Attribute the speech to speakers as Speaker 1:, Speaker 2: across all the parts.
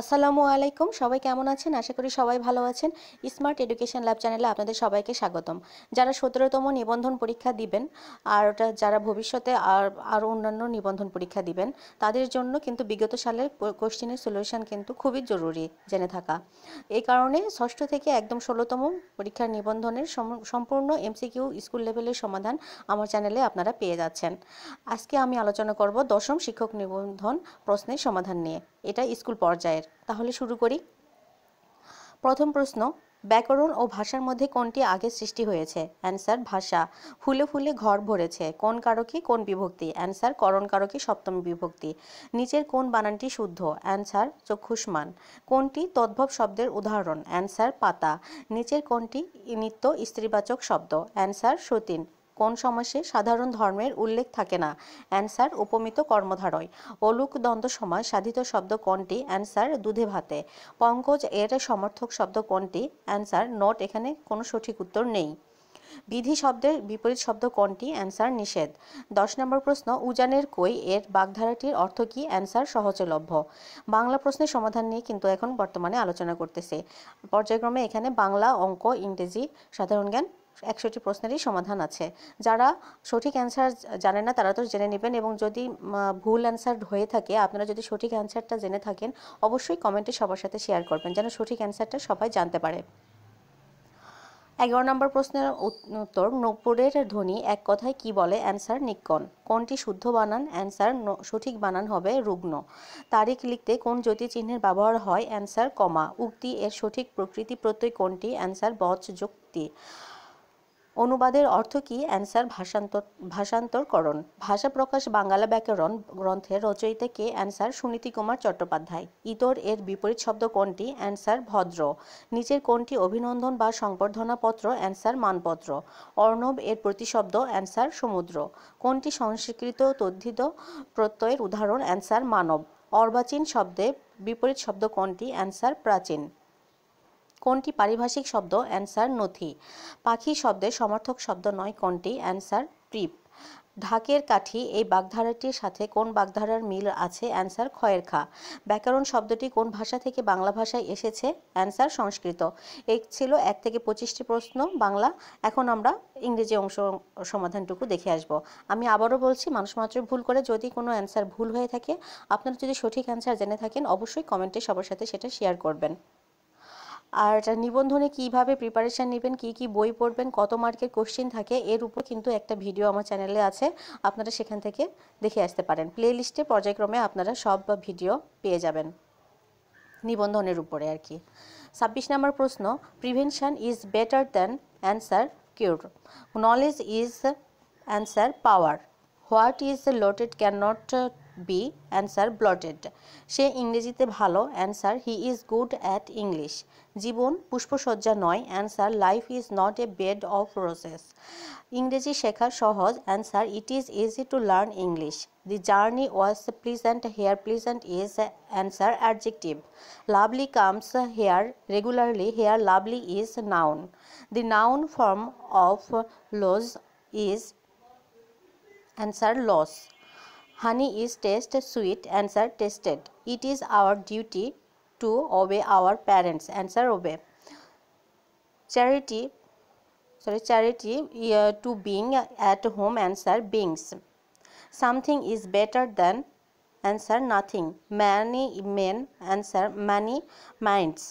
Speaker 1: আসসালামু আলাইকুম। সবাই কেমন আছেন? আশা করি সবাই ভালো আছেন। স্মার্ট এডুকেশন ল্যাব চ্যানেলে আপনাদের সবাইকে স্বাগতম। যারা সতেরোতম নিবন্ধন পরীক্ষা দিবেন আর ওটা যারা ভবিষ্যতে আর আরও অন্যান্য নিবন্ধন পরীক্ষা দিবেন, তাদের জন্য কিন্তু বিগত সালের কোশ্চেনের সলিউশন কিন্তু খুবই জরুরি জেনে থাকা। এই কারণে ষষ্ঠ থেকে একদম ষোলোতম পরীক্ষার নিবন্ধনের সম্পূর্ণ এমসিকিউ স্কুল লেভেলের সমাধান আমার চ্যানেলে আপনারা পেয়ে যাচ্ছেন। আজকে আমি আলোচনা করব দশম শিক্ষক নিবন্ধন প্রশ্নের সমাধান নিয়ে। এটা স্কুল পর্যায়ের। তাহলে শুরু করি। প্রথম প্রশ্ন, ব্যাকরণ ও ভাষার মধ্যে কোনটি আগে সৃষ্টি হয়েছে? অ্যান্সার, ভাষা। ফুলে ফুলে ঘর ভরেছে। কোন কারকে কোন বিভক্তি? অ্যান্সার, করণ কারকে সপ্তম বিভক্তি। নিচের কোন বানানটি শুদ্ধ? অ্যান্সার, চক্ষুষ্মান। কোনটি তদ্ভব শব্দের উদাহরণ? অ্যান্সার, পাতা। নিচের কোনটি নিত্য স্ত্রীবাচক শব্দ? অ্যান্সার, সতীন। কোন সমাসে সাধারণ ধর্মের উল্লেখ থাকে না? অ্যান্সার, উপমিত কর্মধারয়। অলুক দ্বন্দ্ব সমাস, সাধিত শব্দ কোনটি? অ্যান্সার, দুধে ভাতে। পঙ্কজ, এর সমর্থক শব্দ কোনটি? অ্যান্সার, নোট, এখানে কোনো সঠিক উত্তর নেই। বিধি শব্দের বিপরীত শব্দ কোনটি? অ্যান্সার, নিষেধ। দশ নম্বর প্রশ্ন, উজানের কই? এর বাগধারাটির অর্থ কি? অ্যান্সার, সহজলভ্য। বাংলা প্রশ্নের সমাধান নিয়ে কিন্তু এখন বর্তমানে আলোচনা করতেছে। পর্যায়ক্রমে এখানে বাংলা অঙ্ক, ইংরেজি, সাধারণ জ্ঞান একশোটি প্রশ্নেরই সমাধান আছে। যারা সঠিক অ্যান্সার জানেন না, তারা তো জেনে নেবেন এবং যদি ভুল অ্যান্সার হয়ে থাকে, আপনারা যদি সঠিক অ্যান্সারটা জেনে থাকেন, অবশ্যই কমেন্টে সবার সাথে শেয়ার করবেন, যেন সঠিক অ্যান্সারটা সবাই জানতে পারে। এগারো নম্বর প্রশ্নের উত্তর, নূপুরের ধ্বনি এক কথায় কি বলে? অ্যান্সার নিকন কোনটি শুদ্ধ বানান? অ্যান্সার সঠিক বানান হবে রুগ্ন। তারিখ লিখতে কোন জ্যোতি চিহ্নের ব্যবহার হয়? Answer comma. উক্তি এর সঠিক প্রকৃতি প্রত্যয় কোনটি? অ্যান্সার বচ যুক্তি অনুবাদের অর্থ কি? অ্যান্সার ভাষান্তর, ভাষান্তরকরণ। ভাষা প্রকাশ বাংলা ব্যাকরণ গ্রন্থের রচয়িতা কে? অ্যান্সার সুনীতি কুমার চট্টোপাধ্যায়। ইতর এর বিপরীত শব্দ কোনটি? অ্যান্সার ভদ্র। নিচের কোনটি অভিনন্দন বা সংবর্ধনা পত্র? অ্যান্সার মানপত্র। অর্ণব এর প্রতিশব্দ অ্যান্সার সমুদ্র। কোনটি সংস্কৃত তদ্ধিত প্রত্যয়ের উদাহরণ? অ্যান্সার মানব। অর্বাচীন শব্দে বিপরীত শব্দ কোনটি? অ্যান্সার প্রাচীন। কোনটি পারিভাষিক শব্দ? অ্যান্সার, নথি। পাখি শব্দের সমর্থক শব্দ নয় কোনটি? অ্যান্সার প্রিপ ঢাকের কাঠি এই বাগধারাটির সাথে কোন বাগধারার মিল আছে? অ্যান্সার খয়ের খা। ব্যাকরণ শব্দটি কোন ভাষা থেকে বাংলা ভাষায় এসেছে? অ্যান্সার, সংস্কৃত। এই ছিল এক থেকে পঁচিশটি প্রশ্ন বাংলা। এখন আমরা ইংরেজি অংশ সমাধানটুকু দেখে আসব। আমি আবারও বলছি, মানুষ মাত্র ভুল করে যদি কোনো অ্যান্সার ভুল হয়ে থাকে, আপনারা যদি সঠিক অ্যান্সার জেনে থাকেন, অবশ্যই কমেন্টে সবার সাথে সেটা শেয়ার করবেন। আর নিবন্ধনে কীভাবে প্রিপারেশান নেবেন, কি কি বই পড়বেন, কত মার্কের কোশ্চেন থাকে, এর উপর কিন্তু একটা ভিডিও আমার চ্যানেলে আছে। আপনারা সেখান থেকে দেখে আসতে পারেন। প্লে লিস্টে পর্যায়ক্রমে আপনারা সব ভিডিও পেয়ে যাবেন। নিবন্ধনের উপরে আর কি। ছাব্বিশ নম্বর প্রশ্ন prevention is better than answer cure knowledge is answer power what is lotted can not be answer blotted সে ইংরেজিতে ভালো answer he is good at English জীবন পুষ্পসজ্জা নয় answer life is not a bed of roses ইংরেজি শেখা সহজ answer it is easy to learn English the journey was pleasant here pleasant is answer adjective lovely comes here regularly here lovely is noun the noun form of lose is answer loss Honey is taste sweet. Answer tasted. It is our duty to obey our parents. Answer obey. Charity sorry charity uh, to being at home answer beings something is better than answer nothing many men answer many minds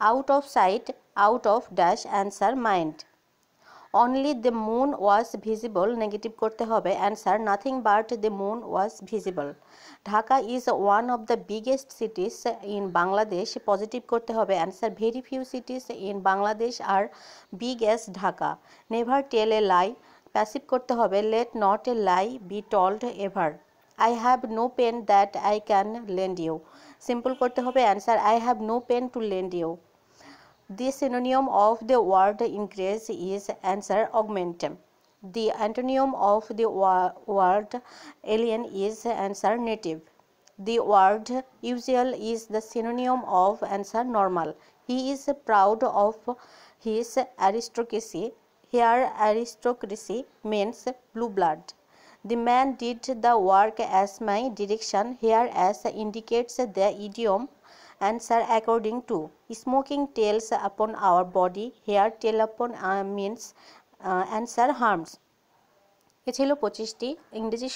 Speaker 1: out of sight out of dash answer mind only the moon was visible negative করতে হবে answer nothing but the moon was visible Dhaka is one of the biggest cities in Bangladesh positive করতে হবে answer very few cities in Bangladesh are big as Dhaka never tell a lie passive করতে হবে let not a lie be told ever I have no pen that I can lend you simple করতে হবে answer I have no pen to lend you The synonym of the word increase is answer augment. The antonym of the word alien is answer native. The word usual is the synonym of answer normal. He is proud of his aristocracy. Here aristocracy means blue blood. The man did the work as my direction here as indicates the idiom answer according to smoking tells upon our body here tell upon means answer harms এ ছিল পঁচিশটি ইংরেজি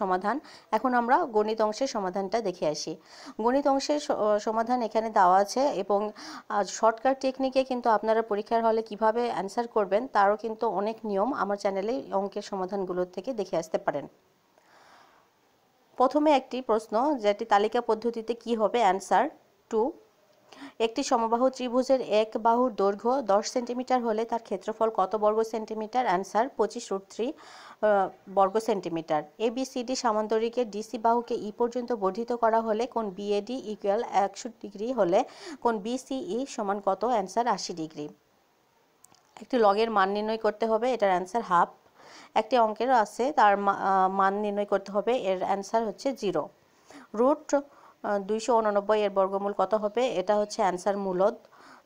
Speaker 1: সমাধান। এখন আমরা গণিত অংশের সমাধানটা দেখে আসি। গণিত অংশের সমাধান এখানে দেওয়া আছে এবং শর্টকাট টেকনিকে কিন্তু আপনারা পরীক্ষার হলে কীভাবে অ্যান্সার করবেন তারও কিন্তু অনেক নিয়ম আমার চ্যানেলে অঙ্কের সমাধানগুলোর থেকে দেখে আসতে পারেন। প্রথমে একটি প্রশ্ন, যেটি তালিকা পদ্ধতিতে কি হবে? Answer two. একটি সমবাহু ত্রিভুজের এক বাহুর দৈর্ঘ্য দশ সেন্টিমিটার হলে তার ক্ষেত্রফল কত বর্গ সেন্টিমিটার? অ্যান্সার পঁচিশ রুট থ্রি বর্গ সেন্টিমিটার। এবিসিডি সামান্তরিকের ডিসি বাহুকে ই পর্যন্ত বর্ধিত করা হলে কোন বিএডি ইকুয়াল একশো ডিগ্রি হলে কোন বিসিই সমান কত? অ্যান্সার আশি ডিগ্রি। একটি লগের মান নির্ণয় করতে হবে, এটার অ্যান্সার হাফ একটি অঙ্কের আছে, তার মান নির্ণয় করতে হবে, এর অ্যান্সার হচ্ছে জিরো রুট দুইশো উননব্বই এর বর্গমূল কত হবে? এটা হচ্ছে অ্যান্সার মূলদ।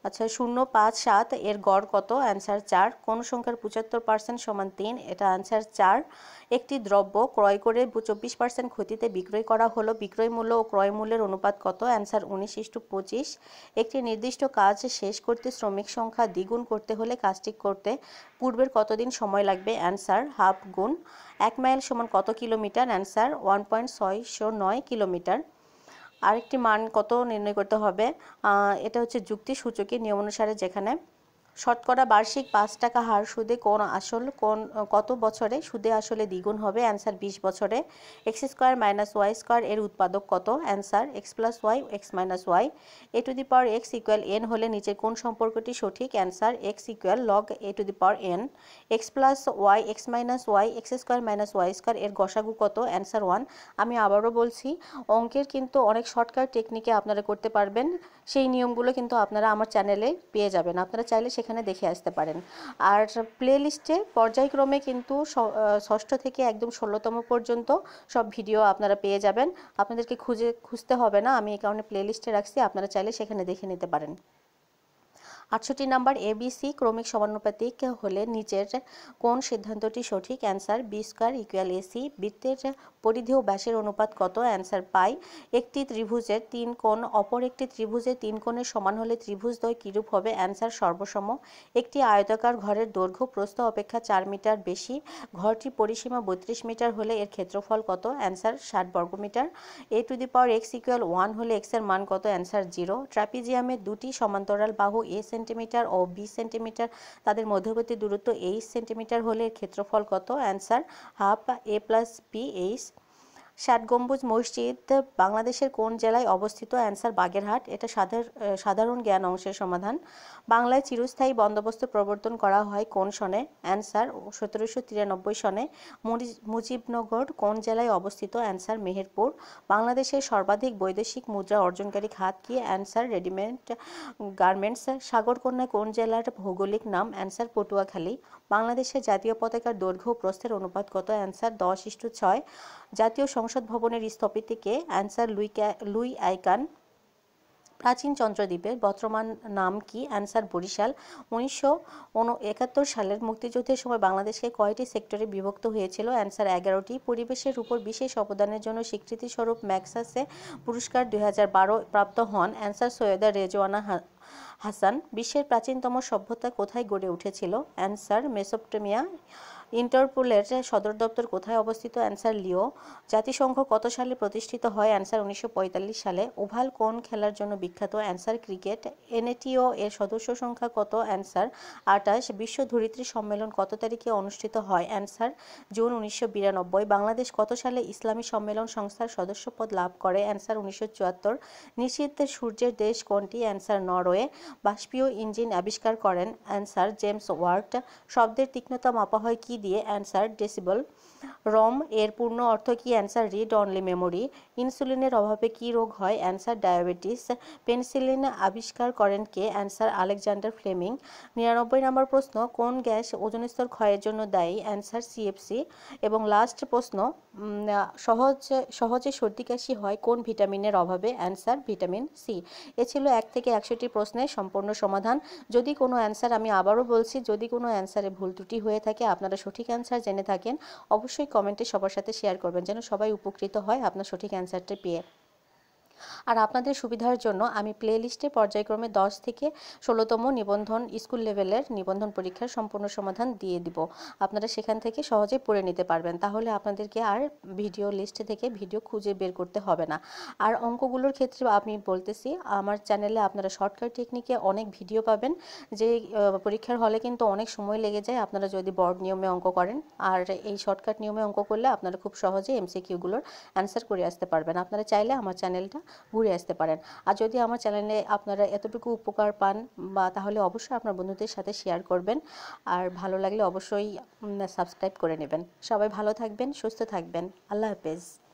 Speaker 1: আচ্ছা শূন্য পাঁচ সাত এর গড় কত? অ্যান্সার চার। কোন সংখ্যার পঁচাত্তর পার্সেন্ট সমান তিন? এটা অ্যান্সার চার। একটি দ্রব্য ক্রয় করে চব্বিশ পার্সেন্ট ক্ষতিতে বিক্রয় করা হলো। বিক্রয় মূল্য ও ক্রয় মূল্যের অনুপাত কত? অ্যান্সার উনিশ ইস্টু পঁচিশ। একটি নির্দিষ্ট কাজ শেষ করতে শ্রমিক সংখ্যা দ্বিগুণ করতে হলে কাজটি করতে পূর্বের কতদিন সময় লাগবে? অ্যান্সার হাফ গুণ। এক মাইল সমান কত কিলোমিটার? অ্যান্সার ওয়ান পয়েন্ট ছয়শো নয় কিলোমিটার। আরেকটি মান কত নির্ণয় করতে হবে? এটা হচ্ছে যুক্তি সূচকের নিয়ম অনুসারে যেখানে শতকরা বার্ষিক পাঁচ টাকা হার সুদে কোন আসল, কোন, কত বছরে সুদে আসলে দ্বিগুণ হবে? অ্যান্সার বিশ বছরে। X square minus y square এর উৎপাদক কত? Answer x plus y x minus y a to the power x equal n হলে নিচের কোন সম্পর্কটি সঠিক? Answer x equal log a to the power n x plus y x minus y x square minus y square এর গসাগু কত? Answer one আমি আবারও বলছি, অঙ্কের কিন্তু অনেক শর্টকাট টেকনিকে আপনারা করতে পারবেন। সেই নিয়মগুলো কিন্তু আপনারা আমার চ্যানেলে পেয়ে যাবেন। আপনারা চাইলে সেখানে সেখানে দেখে আসতে পারেন। আর প্লে লিস্টে পর্যায়ক্রমে কিন্তু ষষ্ঠ থেকে একদম ষোলোতম পর্যন্ত সব ভিডিও আপনারা পেয়ে যাবেন। আপনাদেরকে খুঁজে, খুঁজতে হবে না। আমি এই কারণে প্লে লিস্টে রাখছি। আপনারা চাইলে সেখানে দেখে নিতে পারেন। আটষট্টি নাম্বার এবিসি ক্রমিক সমানুপাতিক হলে নিচের কোন সিদ্ধান্তটি সঠিক? Answer b square equal ac বৃত্তের পরিধি ও ব্যাসের অনুপাত কত? Answer pi. একটি ত্রিভুজের তিন কোণ, অপর একটি ত্রিভুজের তিন কোণের সমান হলে ত্রিভুজ ত্রিভুজদ্বয় কীরূপ হবে? অ্যান্সার সর্বসম। একটি আয়তাকার ঘরের দৈর্ঘ্য প্রস্থ অপেক্ষা চার মিটার বেশি। ঘরটি পরিসীমা বত্রিশ মিটার হলে এর ক্ষেত্রফল কত? অ্যান্সার ষাট বর্গমিটার। A to the power x equal one হলে এক্সের মান কত? অ্যান্সার জিরো ট্রাপিজিয়ামের দুটি সমান্তরাল বাহু এস সেন্টিমিটার ও বি সেন্টিমিটার। তাদের মধ্যবর্তী দূরত্ব এইচ সেন্টিমিটার হলে ক্ষেত্রফল কত? Answer half a plus b h ষাট গম্বুজ মসজিদ বাংলাদেশের কোন জেলায় অবস্থিত? অ্যান্সার বাগেরহাট। এটা সাধারণ জ্ঞান অংশের সমাধান। বাংলায় চিরস্থায়ী বন্দোবস্ত প্রবর্তন করা হয় কোন সনে? অ্যান্সার সতেরোশো তিরানব্বই সনে। মুজিবনগর কোন জেলায় অবস্থিত? অ্যান্সার মেহেরপুর। বাংলাদেশের সর্বাধিক বৈদেশিক মুদ্রা অর্জনকারী খাত কি? Answer readymade garments. সাগরকন্যা কোন জেলার ভৌগোলিক নাম? অ্যান্সার পটুয়াখালী। বাংলাদেশের জাতীয় পতাকার দৈর্ঘ্য প্রস্থের অনুপাত কত? অ্যান্সার দশ ইস্টু ছয়। জাতীয় সংসদ ভবনের স্থপতিকে answer Louis Louis I Kahn প্রাচীন চন্দ্রদ্বীপের বর্তমান নাম কি? অ্যান্সার বরিশাল। উনিশশো একাত্তর সালের মুক্তিযুদ্ধের সময় বাংলাদেশকে কয়টি সেক্টরে বিভক্ত হয়েছিল। অ্যান্সার এগারোটি। পরিবেশের উপর বিশেষ অবদানের জন্য স্বীকৃতিস্বরূপ ম্যাক্সাসে পুরস্কার দুই হাজার বারো প্রাপ্ত হন। অ্যান্সার সৈয়দা রেজওয়ানা হাসান। বিশ্বের প্রাচীনতম সভ্যতা কোথায় গড়ে উঠেছিল? অ্যান্সার মেসোপটেমিয়া ইন্টারপোলের সদর দপ্তর কোথায় অবস্থিত? অ্যান্সার লিও। জাতিসংঘ কত সালে প্রতিষ্ঠিত হয়? অ্যান্সার উনিশশো পঁয়তাল্লিশ সালে। ওভাল কোন খেলার জন্য বিখ্যাত? Answer cricket. এনএটিও এর সদস্য সংখ্যা কত? অ্যান্সার আটাশ। বিশ্ব ধরিত্রী সম্মেলন কত তারিখে অনুষ্ঠিত হয়? অ্যান্সার জুন উনিশশো বিরানব্বই। বাংলাদেশ কত সালে ইসলামী সম্মেলন সংস্থার সদস্যপদ লাভ করে? অ্যান্সার উনিশশো নিষিদ্ধ সূর্যের দেশ কোনটি? Answer Norway. বাষ্পীয় ইঞ্জিন আবিষ্কার করেন। Answer James Watt. শব্দের তীক্ষ্ণতা মাপা হয় কি দিয়ে অ্যান্সার ডেসিবল। রম, এর পূর্ণ অর্থ কি? অ্যান্সার রিড অনলি মেমোরি ইনসুলিনের অভাবে কি রোগ হয়? অ্যান্সার ডায়াবেটিস পেনসিলিন আবিষ্কার করেন কে? Answer, Alexander Fleming. নিরানব্বই নম্বর প্রশ্ন, কোন গ্যাস ওজন স্তর ক্ষয়ের জন্য দায়ী? অ্যান্সার সিএফসি এবং লাস্ট প্রশ্ন সহজ, সহজে সর্দি কাশি হয় কোন ভিটামিনের অভাবে? অ্যান্সার ভিটামিন সি এ ছিল এক থেকে একশোটি প্রশ্নের সম্পূর্ণ সমাধান। যদি কোনো অ্যান্সার আমি আবারও বলছি, যদি কোনো অ্যান্সারে ভুল ত্রুটি হয়ে থাকে, আপনারা সঠিক অ্যান্সার জেনে থাকেন। অবশ্যই কমেন্টে সবার সাথে শেয়ার করবেন, যেন সবাই উপকৃত হয় আপনার সঠিক অ্যান্সারটা পেয়ে। আর আপনাদের সুবিধার জন্য আমি প্লে লিস্টে পর্যায়ক্রমে দশ থেকে ষোলোতম নিবন্ধন স্কুল লেভেলের নিবন্ধন পরীক্ষার সম্পূর্ণ সমাধান দিয়ে দিব। আপনারা সেখান থেকে সহজে পড়ে নিতে পারবেন। তাহলে আপনাদেরকে আর ভিডিও লিস্টে থেকে ভিডিও খুঁজে বের করতে হবে না। আর অঙ্কগুলোর ক্ষেত্রে আমি বলতেছি, আমার চ্যানেলে আপনারা শর্টকাট টেকনিকে অনেক ভিডিও পাবেন, যে পরীক্ষার হলে কিন্তু অনেক সময় লেগে যায় আপনারা যদি বর্ড নিয়মে অঙ্ক করেন। আর এই শর্টকাট নিয়মে অঙ্ক করলে আপনারা খুব সহজে এমসিকিউগুলোর অ্যান্সার করে আসতে পারবেন। আপনারা চাইলে আমার চ্যানেলটা ঘুরে আসতে পারেন। আর যদি আমার চ্যানেলে আপনারা এতটুকু উপকার পান, বা তাহলে অবশ্যই আপনার বন্ধুদের সাথে শেয়ার করবেন। আর ভালো লাগলে অবশ্যই সাবস্ক্রাইব করে নেবেন। সবাই ভালো থাকবেন, সুস্থ থাকবেন। আল্লাহ হাফেজ।